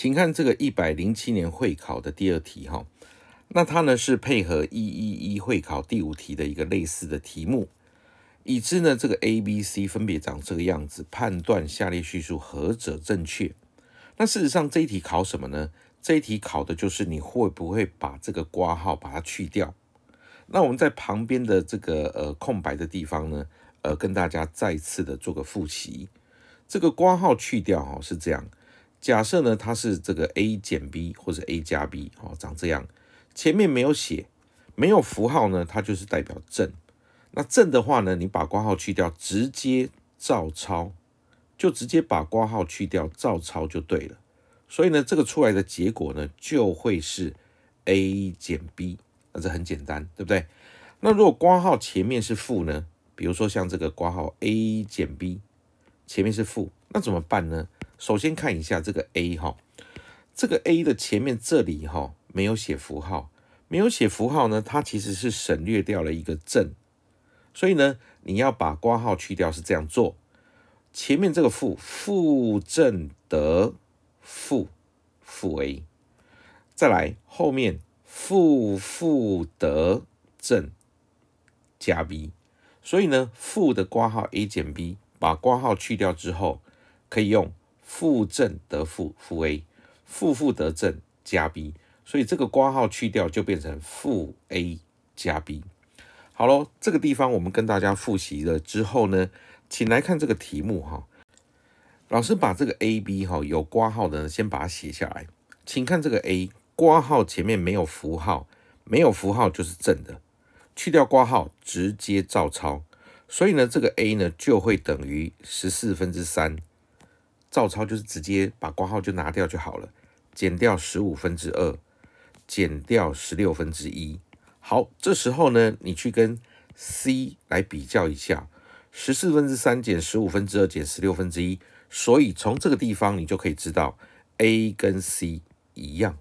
请看这个一百零七年会考的第二题哈，那它呢是配合一一一会考第五题的一个类似的题目，已知呢这个 A、B、C 分别长这个样子，判断下列叙述何者正确。那事实上这一题考什么呢？这一题考的就是你会不会把这个挂号把它去掉。那我们在旁边的这个呃空白的地方呢，呃跟大家再次的做个复习，这个挂号去掉哈是这样。假设呢，它是这个 a 减 b 或者 a 加 b，哦，长这样，前面没有写，没有符号呢，它就是代表正。那正的话呢，你把括号去掉，直接照抄，就直接把括号去掉，照抄就对了。所以呢，这个出来的结果呢，就会是 a 减 b，那这很简单，对不对？那如果括号前面是负呢？比如说像这个括号 a 减 b，前面是负，那怎么办呢？首先看一下这个 a 哈，这个 a 的前面这里哈没有写符号，没有写符号呢，它其实是省略掉了一个正，所以呢，你要把括号去掉是这样做，前面这个负负正得负负 a，再来后面负负得正加 b，所以呢，负的括号 a 减 b，把括号去掉之后可以用。负正得负负 a，负负得正加 b，所以这个括号去掉就变成负 a 加 b。好喽，这个地方我们跟大家复习了之后呢，请来看这个题目哈。老师把这个 a b 哈有括号的先把它写下来，请看这个 a 括号前面没有符号，没有符号就是正的，去掉括号直接照抄，所以呢这个 a 呢就会等于十四分之三。照抄就是直接把括号就拿掉就好了，减掉十五分之二，减掉十六分之一。好，这时候呢，你去跟 C 来比较一下，十四分之三减十五分之二减十六分之一，所以从这个地方你就可以知道 A 跟 C 一样。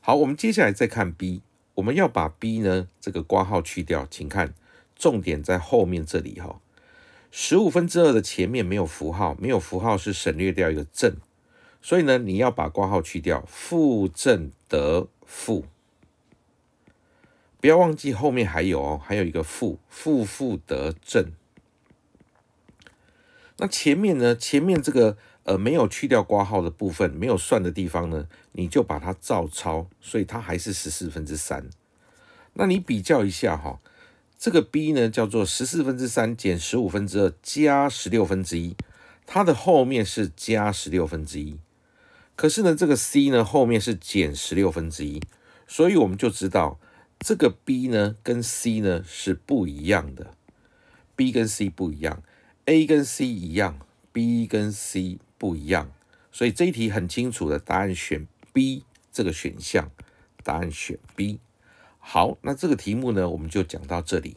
好，我们接下来再看 B，我们要把 B 呢这个括号去掉，请看重点在后面这里哈。十五分之二的前面没有符号，没有符号是省略掉一个正，所以呢，你要把括号去掉，负正得负，不要忘记后面还有哦，还有一个负，负负得正。那前面呢？前面这个呃没有去掉括号的部分，没有算的地方呢，你就把它照抄，所以它还是十四分之三。那你比较一下哈。这个 b 呢叫做十四分之三减十五分之二加十六分之一，它的后面是加十六分之一。可是呢，这个 c 呢后面是减十六分之一，所以我们就知道这个 b 呢跟 c 呢是不一样的。b 跟 c 不一样，a 跟 c 一样，b 跟 c 不一样。所以这一题很清楚的答案选 B 这个选项，答案选 B。好，那这个题目呢，我们就讲到这里。